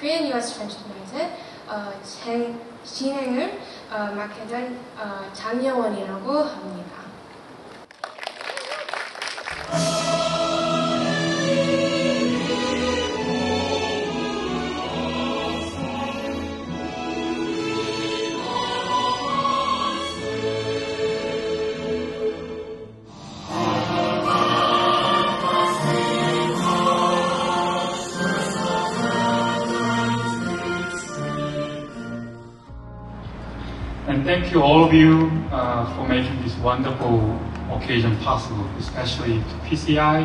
Campus Transformation 어, 진- 진행을 어, 맡게 된 어, 장여원이라고 합니다. Thank you all of you uh, for making this wonderful occasion possible, especially to PCI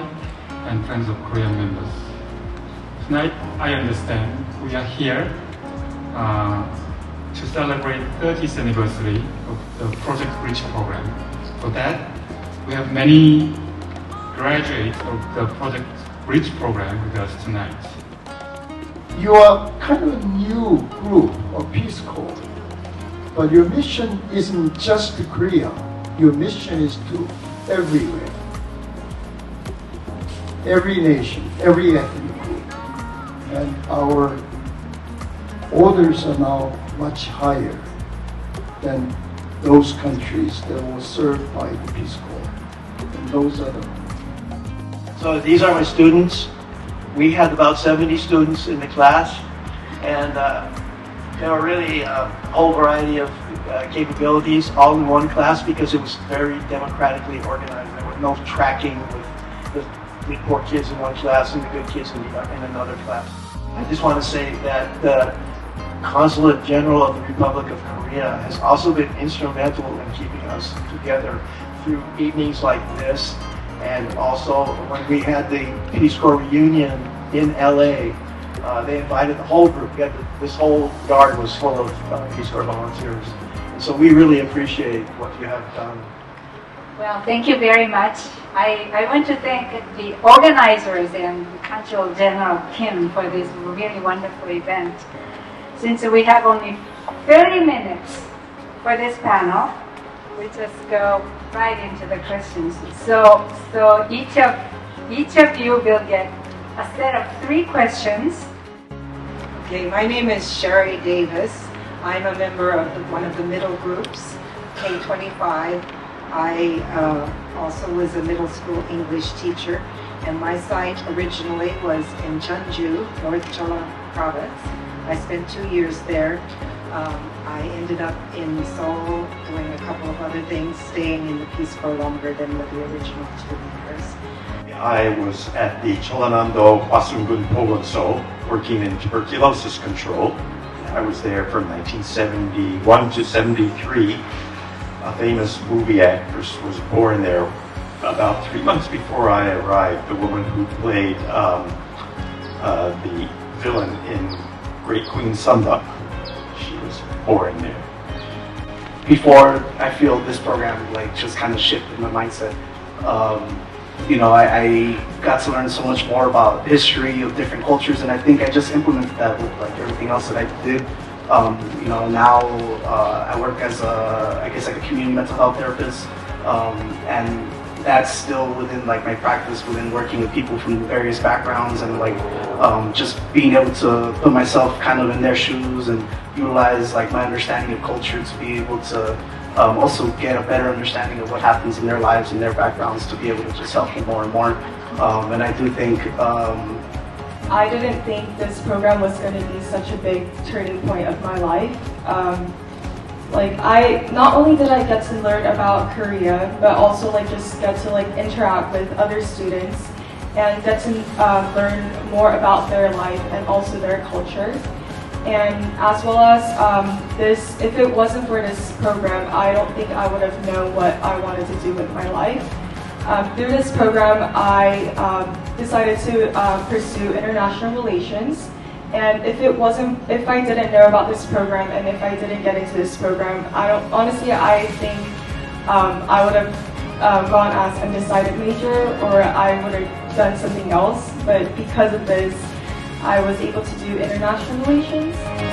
and Friends of Korean members. Tonight, I understand we are here uh, to celebrate 30th anniversary of the Project Bridge program. For that, we have many graduates of the Project Bridge program with us tonight. You are kind of a new group of Peace Corps, but your mission isn't just to Korea. Your mission is to everywhere. Every nation, every ethnic group. And our orders are now much higher than those countries that were served by the Peace Corps. And those are the So these are my students. We had about 70 students in the class, and uh, there were really a whole variety of uh, capabilities all in one class because it was very democratically organized. There was no tracking with the, the poor kids in one class and the good kids in, the, in another class. I just want to say that the Consulate General of the Republic of Korea has also been instrumental in keeping us together through evenings like this and also when we had the Peace Corps reunion in LA, uh, they invited the whole group. Had the, this whole yard was full of uh, Peace Corps volunteers. And so we really appreciate what you have done. Well, thank you very much. I, I want to thank the organizers and Consul General Kim for this really wonderful event. Since we have only 30 minutes for this panel, we just go right into the questions. So, so each of each of you will get a set of three questions. Okay, my name is Sherry Davis. I'm a member of the, one of the middle groups, K25. I uh, also was a middle school English teacher, and my site originally was in Jeonju, North Jeolla Province. I spent two years there. Um, I ended up in Seoul doing a couple of other things, staying in the Peace Corps longer than the original two years. I was at the Cholanando Hwasungun Bogonso working in tuberculosis control. I was there from 1971 to 73. A famous movie actress was born there about three months before I arrived. The woman who played um, uh, the villain in Great Queen Seondeok. She was born there. before I feel this program like just kind of shifted my mindset. Um, you know, I, I got to learn so much more about history of different cultures, and I think I just implemented that with like everything else that I did. Um, you know, now uh, I work as a, I guess like a community mental health therapist, um, and that's still within like my practice within working with people from various backgrounds and like um, just being able to put myself kind of in their shoes and utilize like my understanding of culture to be able to um, also get a better understanding of what happens in their lives and their backgrounds to be able to just help them more and more. Um, and I do think um, I didn't think this program was going to be such a big turning point of my life. Um, like I, not only did I get to learn about Korea, but also like just get to like interact with other students and get to uh, learn more about their life and also their culture. And as well as um, this, if it wasn't for this program, I don't think I would have known what I wanted to do with my life. Um, through this program, I um, decided to uh, pursue international relations. And if it wasn't, if I didn't know about this program and if I didn't get into this program, I don't, honestly, I think um, I would have uh, gone as undecided major or I would have done something else. But because of this, I was able to do international relations.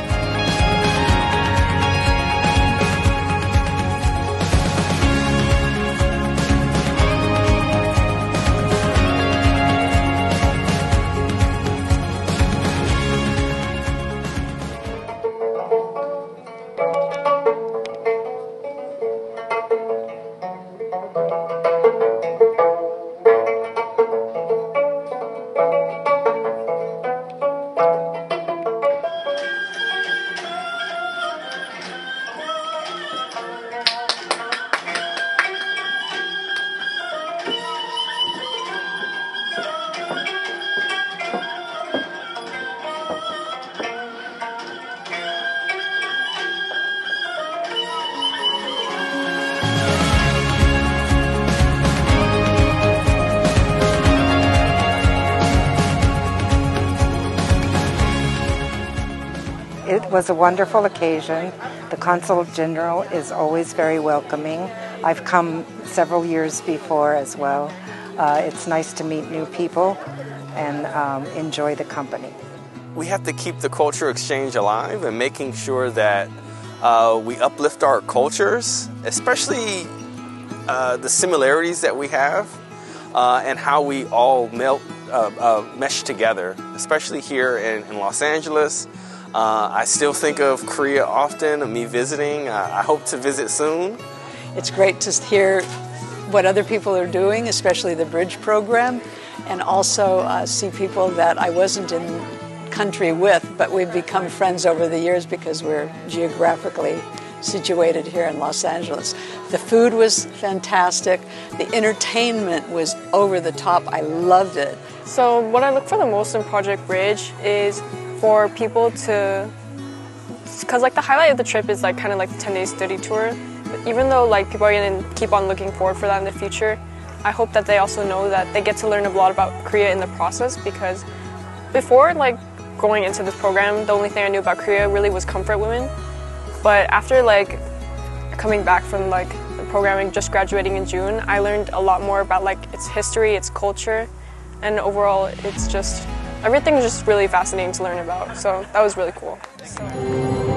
Was a wonderful occasion. The Consul General is always very welcoming. I've come several years before as well. Uh, it's nice to meet new people and um, enjoy the company. We have to keep the culture exchange alive and making sure that uh, we uplift our cultures, especially uh, the similarities that we have uh, and how we all melt, uh, uh, mesh together, especially here in, in Los Angeles. Uh, I still think of Korea often, of me visiting. I hope to visit soon. It's great to hear what other people are doing, especially the bridge program, and also uh, see people that I wasn't in country with, but we've become friends over the years because we're geographically situated here in Los Angeles. The food was fantastic. The entertainment was over the top. I loved it. So, what I look for the most in Project Bridge is for people to, because like the highlight of the trip is like kind of like the 10 day study tour. But even though like people are going to keep on looking forward for that in the future, I hope that they also know that they get to learn a lot about Korea in the process because before like going into this program, the only thing I knew about Korea really was comfort women. But after like coming back from like the programming, just graduating in June, I learned a lot more about like its history, its culture, and overall, it's just everything is just really fascinating to learn about. So that was really cool. So.